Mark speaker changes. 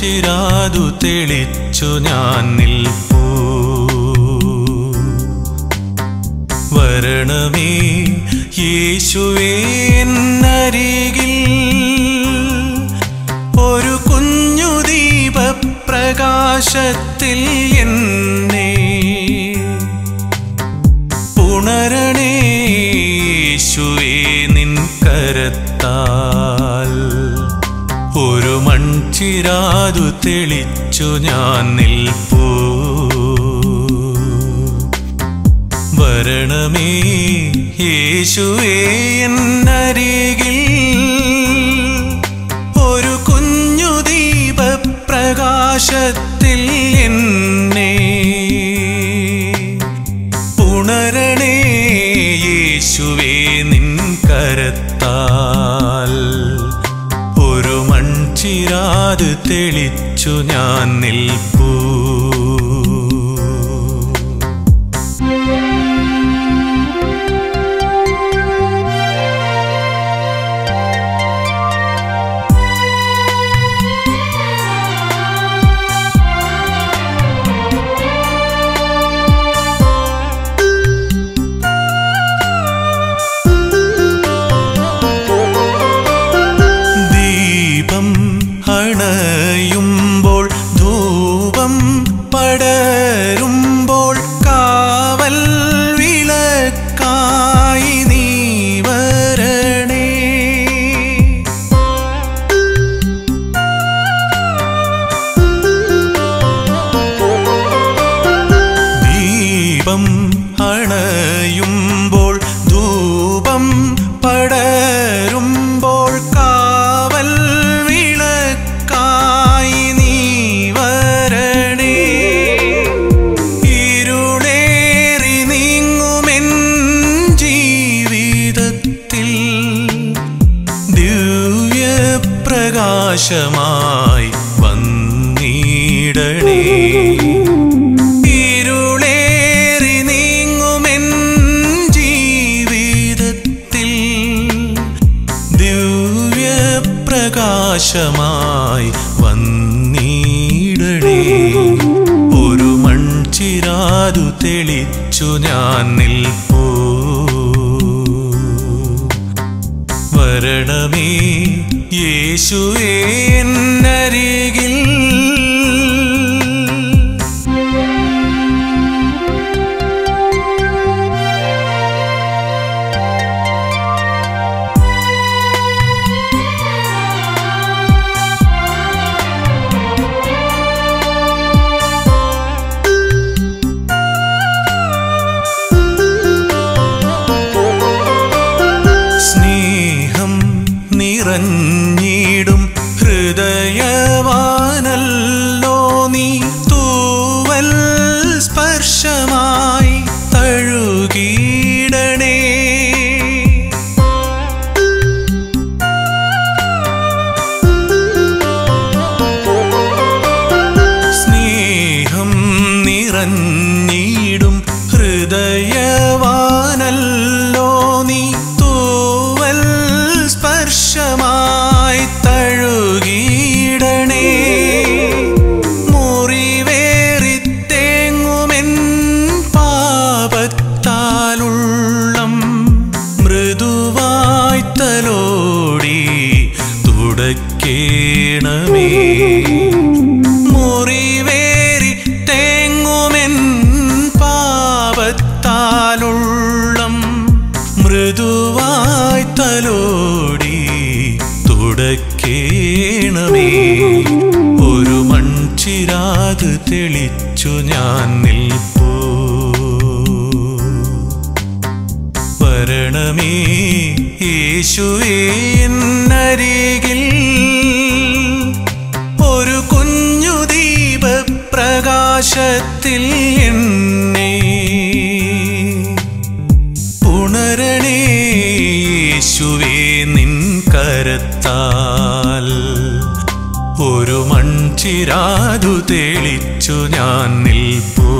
Speaker 1: മൺചിരാതു തെളിച്ചു ഞാൻ നിൽപ്പൂ. വരണമേ യേശുവേ എന്നരികിൽ ഒരു കുഞ്ഞു ദീപപ്രകാശത്തിൽ എന്നെ ഉണരണേ യേശുവേ നിൻ കരത്താൽ. ഒരു മൺചിരാതു തെളിച്ചു ഞാൻ നിൽപ്പൂ. വരണമേ യേശുവേ എന്നരികിൽ ഒരു കുഞ്ഞു ദീപപ്രകാശത്തിൽ എന്നെ മൺചിരാത് തെളിച്ചു ഞാൻ നിൽപ്പൂ. അണയുമ്പോൾ ധൂപം പടരുമ്പോൾ കാവൽ വിളക്കായി നീ വരണേ. ദീപം അണയുമ്പോൾ ദിവ്യപ്രകാശമായി വന്നിടണേ. ഇരുളേറി നീങ്ങുമെൻ ജീവിതത്തിൽ ദിവ്യപ്രകാശമായി വന്നിടണേ. ഒരു മൺചിരാതു തെളിച്ചു ഞാൻ നിൽപ്പൂ യേശുവേ എന്നരികിൽ നിറഞ്ഞിടും ഹൃദയവാനല്ലോ നീ. തൂവൽ സ്പർശമായി തഴുകി സ്നേഹം നിറഞ്ഞിടും തുടക്കേണമേ മുറിവേറി തേങ്ങുമെൻ പാപത്താലുള്ളം മൃദുവായി തലോടി തുടക്കേണമേ ഒരു മൺചിരാത് തെളിച്ചു ഞാൻ നിൽപ്പൂ. വരണമേ യേശുവേ എന്നരികിൽ ദീപപ്രകാശത്തിൽ എണ്ണി ഉണരണേശുവേ നിൻ കരത്താൽ ഒരു മൺചിരാതു തെളിച്ചു ഞാൻ നിൽപ്പൂ.